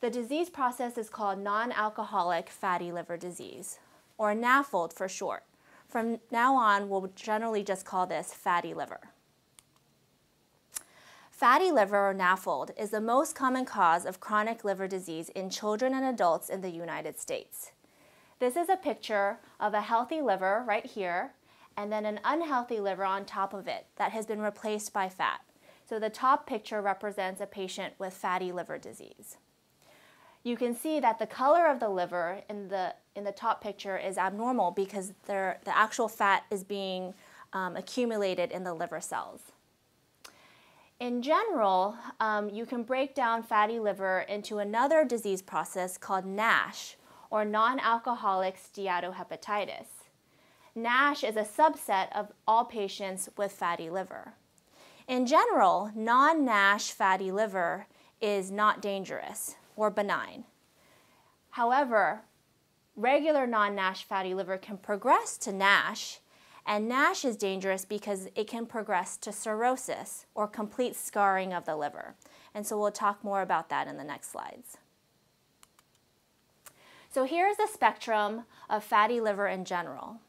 The disease process is called non-alcoholic fatty liver disease, or NAFLD for short. From now on, we'll generally just call this fatty liver. Fatty liver or NAFLD is the most common cause of chronic liver disease in children and adults in the United States. This is a picture of a healthy liver right here, and then an unhealthy liver on top of it that has been replaced by fat. So the top picture represents a patient with fatty liver disease. You can see that the color of the liver in the, in the top picture is abnormal because the actual fat is being um, accumulated in the liver cells. In general, um, you can break down fatty liver into another disease process called NASH, or non-alcoholic steatohepatitis. NASH is a subset of all patients with fatty liver. In general, non-NASH fatty liver is not dangerous or benign. However, regular non-NASH fatty liver can progress to NASH, and NASH is dangerous because it can progress to cirrhosis or complete scarring of the liver. And so we'll talk more about that in the next slides. So here's the spectrum of fatty liver in general.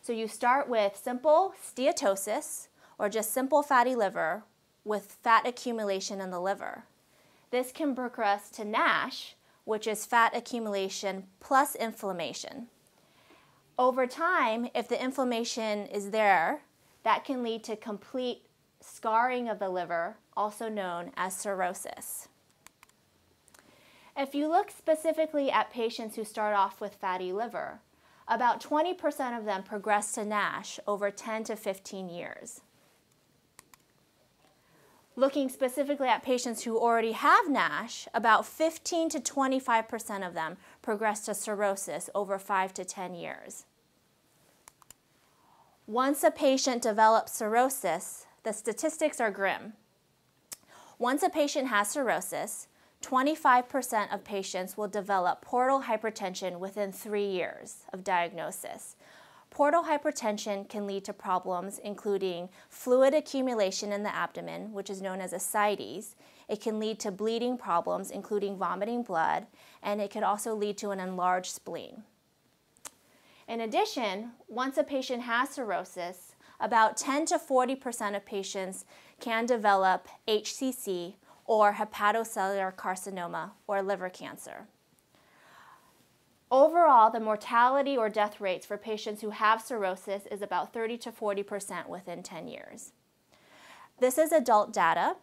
So you start with simple steatosis, or just simple fatty liver with fat accumulation in the liver. This can progress to NASH, which is fat accumulation plus inflammation. Over time, if the inflammation is there, that can lead to complete scarring of the liver, also known as cirrhosis. If you look specifically at patients who start off with fatty liver, about 20% of them progress to NASH over 10 to 15 years. Looking specifically at patients who already have NASH, about 15 to 25% of them progress to cirrhosis over 5 to 10 years. Once a patient develops cirrhosis, the statistics are grim. Once a patient has cirrhosis, 25% of patients will develop portal hypertension within three years of diagnosis, Portal hypertension can lead to problems including fluid accumulation in the abdomen, which is known as ascites. It can lead to bleeding problems, including vomiting blood, and it could also lead to an enlarged spleen. In addition, once a patient has cirrhosis, about 10 to 40% of patients can develop HCC or hepatocellular carcinoma or liver cancer. Overall, the mortality or death rates for patients who have cirrhosis is about 30 to 40% within 10 years. This is adult data.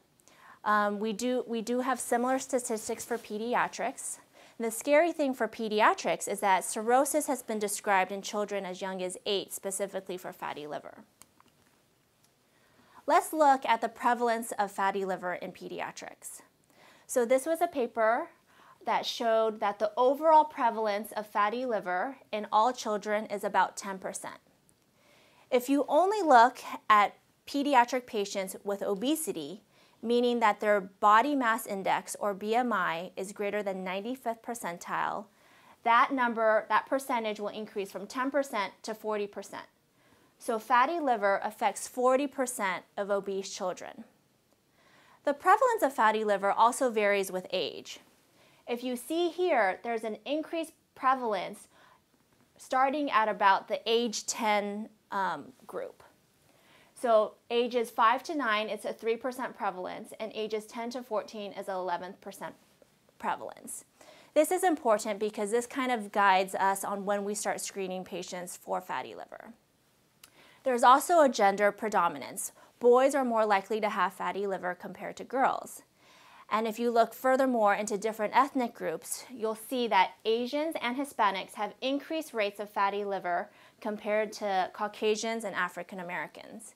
Um, we, do, we do have similar statistics for pediatrics. The scary thing for pediatrics is that cirrhosis has been described in children as young as 8, specifically for fatty liver. Let's look at the prevalence of fatty liver in pediatrics. So this was a paper that showed that the overall prevalence of fatty liver in all children is about 10%. If you only look at pediatric patients with obesity, meaning that their body mass index or BMI is greater than 95th percentile, that number, that percentage will increase from 10% to 40%. So fatty liver affects 40% of obese children. The prevalence of fatty liver also varies with age. If you see here, there's an increased prevalence starting at about the age 10 um, group. So ages 5 to 9, it's a 3% prevalence, and ages 10 to 14 is 11% prevalence. This is important because this kind of guides us on when we start screening patients for fatty liver. There's also a gender predominance. Boys are more likely to have fatty liver compared to girls. And if you look furthermore into different ethnic groups, you'll see that Asians and Hispanics have increased rates of fatty liver compared to Caucasians and African Americans.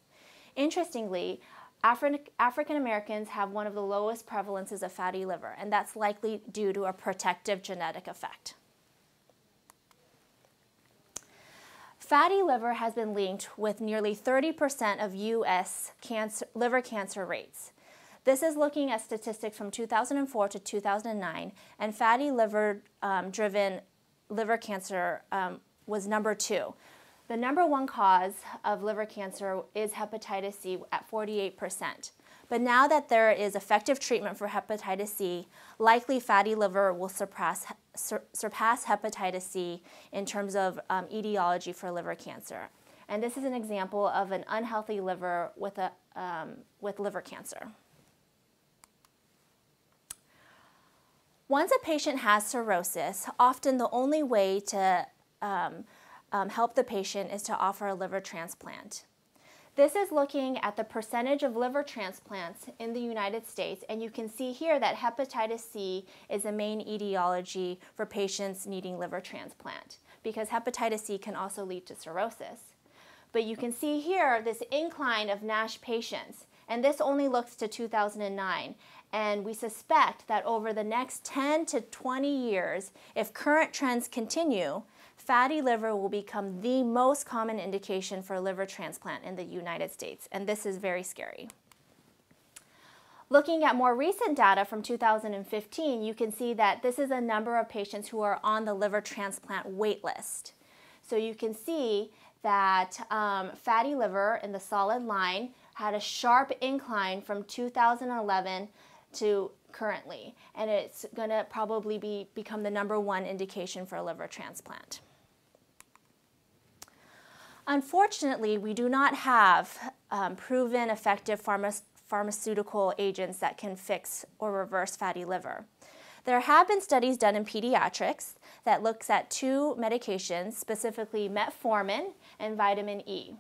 Interestingly, Afri African Americans have one of the lowest prevalences of fatty liver, and that's likely due to a protective genetic effect. Fatty liver has been linked with nearly 30% of U.S. Cancer, liver cancer rates. This is looking at statistics from 2004 to 2009, and fatty liver um, driven liver cancer um, was number two. The number one cause of liver cancer is hepatitis C at 48%. But now that there is effective treatment for hepatitis C, likely fatty liver will surpass, sur surpass hepatitis C in terms of um, etiology for liver cancer. And this is an example of an unhealthy liver with, a, um, with liver cancer. Once a patient has cirrhosis, often the only way to um, um, help the patient is to offer a liver transplant. This is looking at the percentage of liver transplants in the United States, and you can see here that hepatitis C is the main etiology for patients needing liver transplant because hepatitis C can also lead to cirrhosis. But you can see here this incline of NASH patients, and this only looks to 2009. And we suspect that over the next 10 to 20 years, if current trends continue, fatty liver will become the most common indication for liver transplant in the United States, and this is very scary. Looking at more recent data from 2015, you can see that this is a number of patients who are on the liver transplant wait list. So you can see that um, fatty liver in the solid line had a sharp incline from 2011 to currently, and it's going to probably be, become the number one indication for a liver transplant. Unfortunately, we do not have um, proven effective pharma pharmaceutical agents that can fix or reverse fatty liver. There have been studies done in pediatrics that looks at two medications, specifically metformin and vitamin E.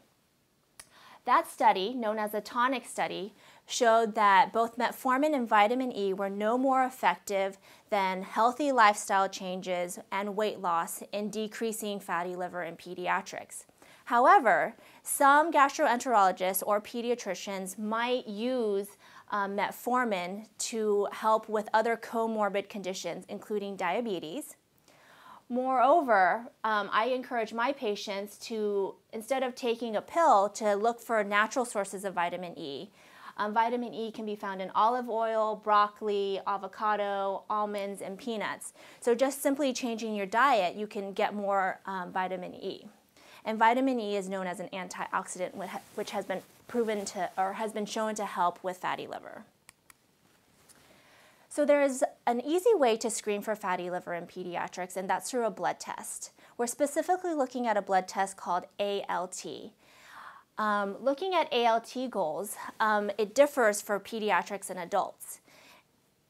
That study, known as the TONIC study, showed that both metformin and vitamin E were no more effective than healthy lifestyle changes and weight loss in decreasing fatty liver in pediatrics. However, some gastroenterologists or pediatricians might use um, metformin to help with other comorbid conditions, including diabetes. Moreover, um, I encourage my patients to, instead of taking a pill, to look for natural sources of vitamin E. Um, vitamin E can be found in olive oil, broccoli, avocado, almonds, and peanuts. So just simply changing your diet, you can get more um, vitamin E. And vitamin E is known as an antioxidant, which has been proven to, or has been shown to help with fatty liver. So there's an easy way to screen for fatty liver in pediatrics, and that's through a blood test. We're specifically looking at a blood test called ALT. Um, looking at ALT goals, um, it differs for pediatrics and adults.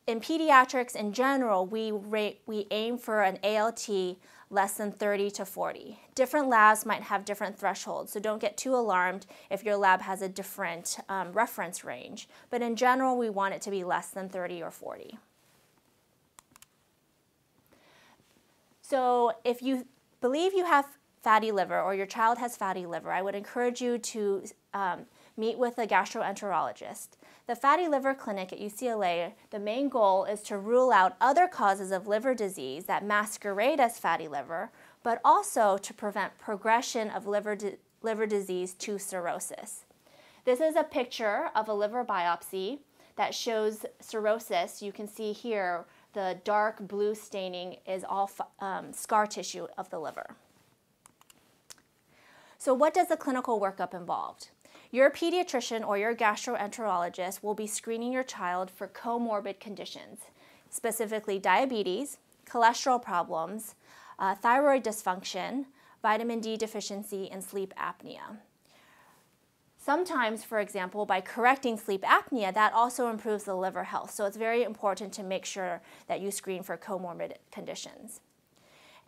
In pediatrics in general, we, rate, we aim for an ALT less than 30 to 40. Different labs might have different thresholds, so don't get too alarmed if your lab has a different um, reference range. But in general, we want it to be less than 30 or 40. So if you believe you have fatty liver or your child has fatty liver, I would encourage you to um, meet with a gastroenterologist. The Fatty Liver Clinic at UCLA, the main goal is to rule out other causes of liver disease that masquerade as fatty liver, but also to prevent progression of liver, liver disease to cirrhosis. This is a picture of a liver biopsy that shows cirrhosis. You can see here the dark blue staining is all um, scar tissue of the liver. So what does the clinical workup involve? Your pediatrician or your gastroenterologist will be screening your child for comorbid conditions, specifically diabetes, cholesterol problems, uh, thyroid dysfunction, vitamin D deficiency, and sleep apnea. Sometimes, for example, by correcting sleep apnea, that also improves the liver health. So it's very important to make sure that you screen for comorbid conditions.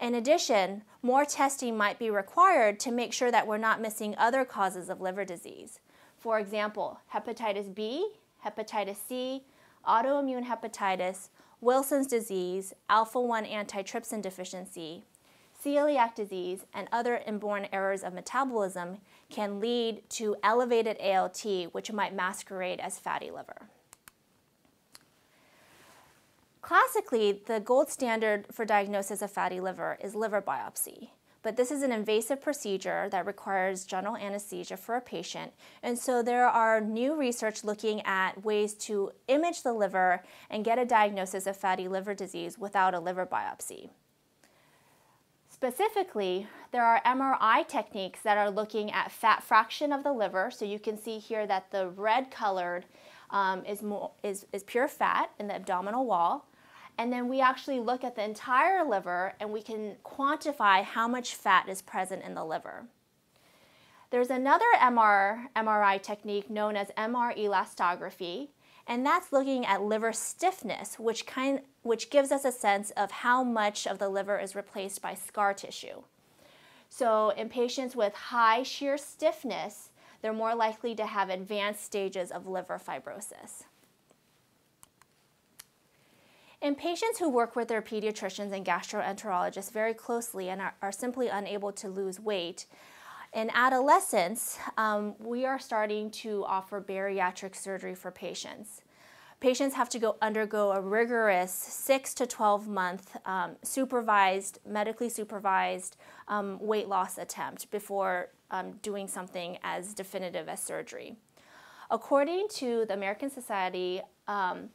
In addition, more testing might be required to make sure that we're not missing other causes of liver disease. For example, hepatitis B, hepatitis C, autoimmune hepatitis, Wilson's disease, alpha-1 antitrypsin deficiency, celiac disease, and other inborn errors of metabolism can lead to elevated ALT, which might masquerade as fatty liver. Classically, the gold standard for diagnosis of fatty liver is liver biopsy. But this is an invasive procedure that requires general anesthesia for a patient. And so there are new research looking at ways to image the liver and get a diagnosis of fatty liver disease without a liver biopsy. Specifically, there are MRI techniques that are looking at fat fraction of the liver. So you can see here that the red colored um, is, more, is, is pure fat in the abdominal wall. And then we actually look at the entire liver and we can quantify how much fat is present in the liver. There's another MR, MRI technique known as MR elastography, and that's looking at liver stiffness, which, kind, which gives us a sense of how much of the liver is replaced by scar tissue. So in patients with high shear stiffness, they're more likely to have advanced stages of liver fibrosis. In patients who work with their pediatricians and gastroenterologists very closely and are, are simply unable to lose weight, in adolescence, um, we are starting to offer bariatric surgery for patients. Patients have to go undergo a rigorous 6 to 12 month um, supervised, medically supervised um, weight loss attempt before um, doing something as definitive as surgery. According to the American Society um,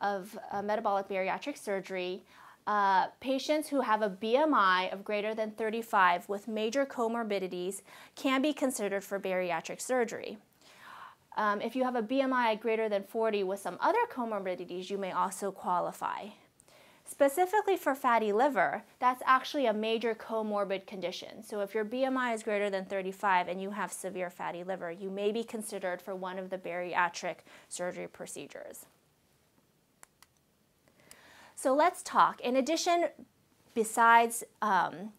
of uh, Metabolic Bariatric Surgery, uh, patients who have a BMI of greater than 35 with major comorbidities can be considered for bariatric surgery. Um, if you have a BMI greater than 40 with some other comorbidities, you may also qualify. Specifically for fatty liver, that's actually a major comorbid condition. So if your BMI is greater than 35 and you have severe fatty liver, you may be considered for one of the bariatric surgery procedures. So let's talk. In addition, besides um,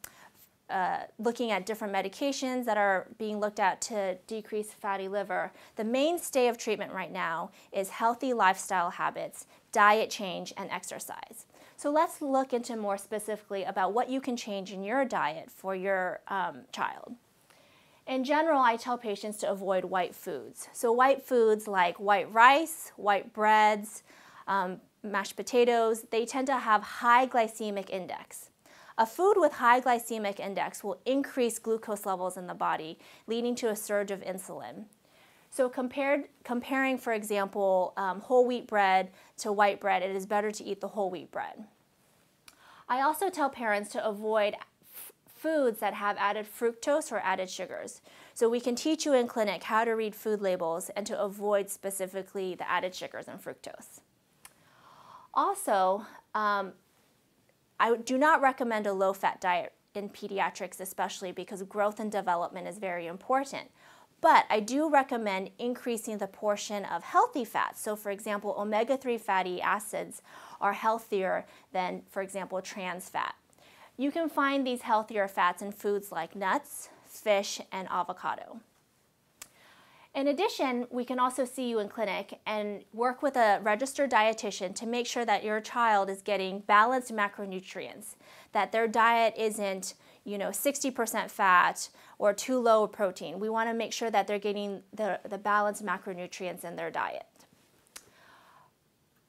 uh, looking at different medications that are being looked at to decrease fatty liver, the mainstay of treatment right now is healthy lifestyle habits, diet change, and exercise. So let's look into more specifically about what you can change in your diet for your um, child. In general, I tell patients to avoid white foods. So white foods like white rice, white breads, um, mashed potatoes, they tend to have high glycemic index. A food with high glycemic index will increase glucose levels in the body, leading to a surge of insulin. So compared, comparing, for example, um, whole wheat bread to white bread, it is better to eat the whole wheat bread. I also tell parents to avoid foods that have added fructose or added sugars. So we can teach you in clinic how to read food labels and to avoid specifically the added sugars and fructose. Also, um, I do not recommend a low-fat diet in pediatrics especially because growth and development is very important. But I do recommend increasing the portion of healthy fats. So for example, omega-3 fatty acids are healthier than, for example, trans fat. You can find these healthier fats in foods like nuts, fish, and avocado. In addition, we can also see you in clinic and work with a registered dietitian to make sure that your child is getting balanced macronutrients, that their diet isn't, you know, 60% fat or too low protein. We want to make sure that they're getting the, the balanced macronutrients in their diet.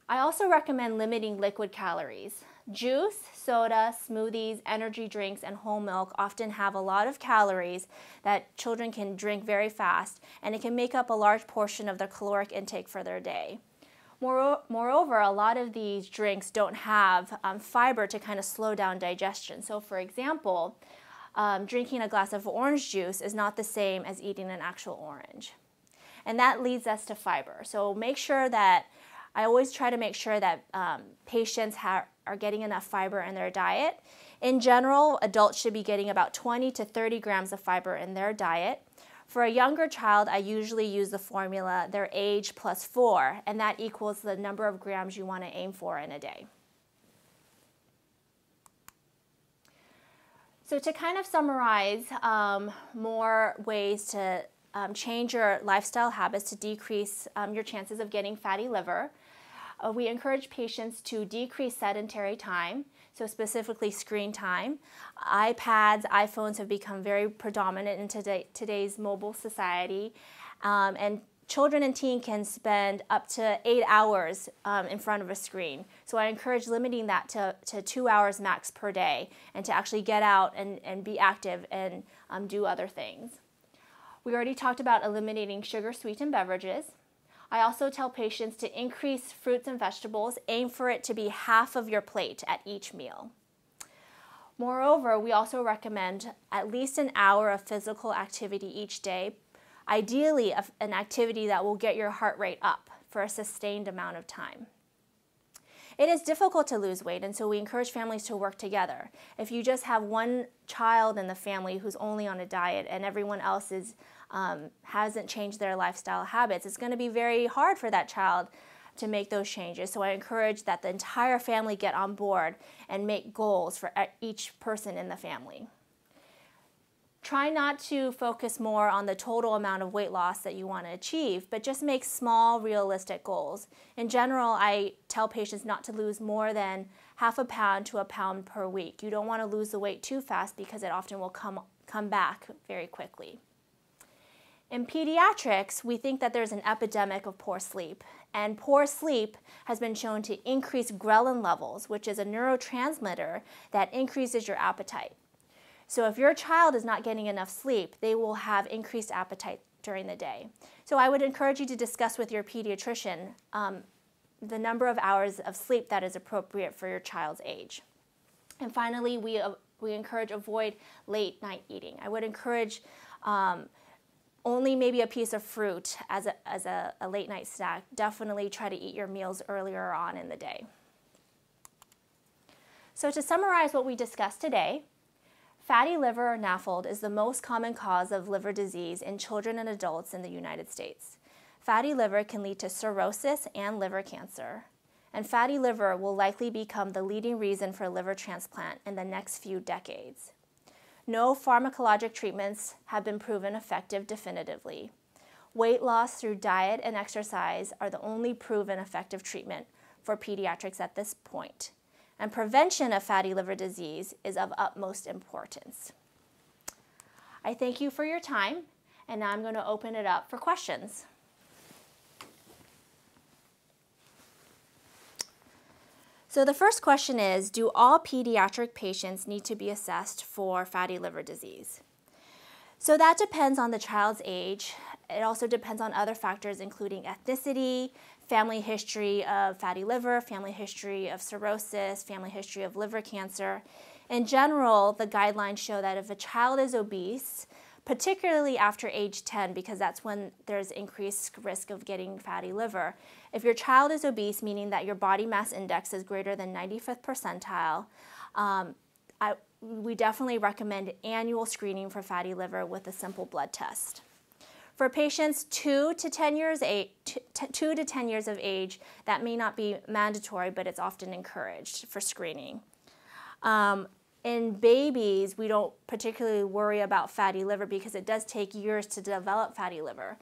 I also recommend limiting liquid calories. Juice, soda, smoothies, energy drinks, and whole milk often have a lot of calories that children can drink very fast, and it can make up a large portion of their caloric intake for their day. Moreover, a lot of these drinks don't have um, fiber to kind of slow down digestion. So for example, um, drinking a glass of orange juice is not the same as eating an actual orange. And that leads us to fiber. So make sure that I always try to make sure that um, patients are getting enough fiber in their diet. In general, adults should be getting about 20 to 30 grams of fiber in their diet. For a younger child, I usually use the formula their age plus four, and that equals the number of grams you want to aim for in a day. So to kind of summarize um, more ways to um, change your lifestyle habits to decrease um, your chances of getting fatty liver, uh, we encourage patients to decrease sedentary time, so specifically screen time. iPads, iPhones have become very predominant in today, today's mobile society, um, and children and teens can spend up to eight hours um, in front of a screen. So I encourage limiting that to, to two hours max per day and to actually get out and, and be active and um, do other things. We already talked about eliminating sugar sweetened beverages. I also tell patients to increase fruits and vegetables, aim for it to be half of your plate at each meal. Moreover, we also recommend at least an hour of physical activity each day, ideally an activity that will get your heart rate up for a sustained amount of time. It is difficult to lose weight, and so we encourage families to work together. If you just have one child in the family who's only on a diet and everyone else is, um, hasn't changed their lifestyle habits, it's going to be very hard for that child to make those changes. So I encourage that the entire family get on board and make goals for each person in the family. Try not to focus more on the total amount of weight loss that you want to achieve, but just make small, realistic goals. In general, I tell patients not to lose more than half a pound to a pound per week. You don't want to lose the weight too fast because it often will come, come back very quickly. In pediatrics, we think that there's an epidemic of poor sleep, and poor sleep has been shown to increase ghrelin levels, which is a neurotransmitter that increases your appetite. So if your child is not getting enough sleep, they will have increased appetite during the day. So I would encourage you to discuss with your pediatrician um, the number of hours of sleep that is appropriate for your child's age. And finally, we, uh, we encourage avoid late night eating. I would encourage um, only maybe a piece of fruit as, a, as a, a late night snack. Definitely try to eat your meals earlier on in the day. So to summarize what we discussed today, Fatty liver or NAFLD is the most common cause of liver disease in children and adults in the United States. Fatty liver can lead to cirrhosis and liver cancer. And fatty liver will likely become the leading reason for liver transplant in the next few decades. No pharmacologic treatments have been proven effective definitively. Weight loss through diet and exercise are the only proven effective treatment for pediatrics at this point and prevention of fatty liver disease is of utmost importance. I thank you for your time, and now I'm going to open it up for questions. So the first question is, do all pediatric patients need to be assessed for fatty liver disease? So that depends on the child's age. It also depends on other factors including ethnicity, family history of fatty liver, family history of cirrhosis, family history of liver cancer. In general, the guidelines show that if a child is obese, particularly after age 10, because that's when there's increased risk of getting fatty liver. If your child is obese, meaning that your body mass index is greater than 95th percentile, um, I, we definitely recommend annual screening for fatty liver with a simple blood test. For patients 2 to 10 years age, 2 to 10 years of age, that may not be mandatory, but it's often encouraged for screening. Um, in babies, we don't particularly worry about fatty liver because it does take years to develop fatty liver.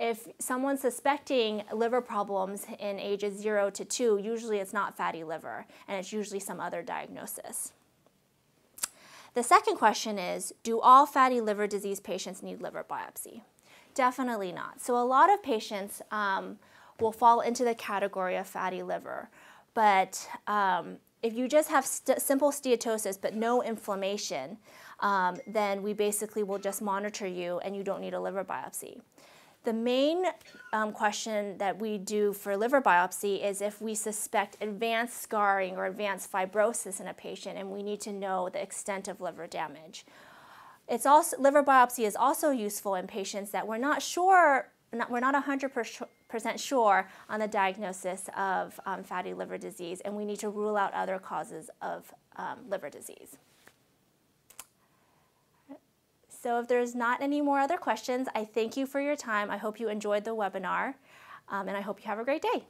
If someone's suspecting liver problems in ages 0 to 2, usually it's not fatty liver, and it's usually some other diagnosis. The second question is, do all fatty liver disease patients need liver biopsy? Definitely not. So a lot of patients um, will fall into the category of fatty liver, but um, if you just have st simple steatosis but no inflammation, um, then we basically will just monitor you and you don't need a liver biopsy. The main um, question that we do for liver biopsy is if we suspect advanced scarring or advanced fibrosis in a patient and we need to know the extent of liver damage. It's also, liver biopsy is also useful in patients that we're not sure, not, we're not 100% sure on the diagnosis of um, fatty liver disease, and we need to rule out other causes of um, liver disease. So if there's not any more other questions, I thank you for your time. I hope you enjoyed the webinar, um, and I hope you have a great day.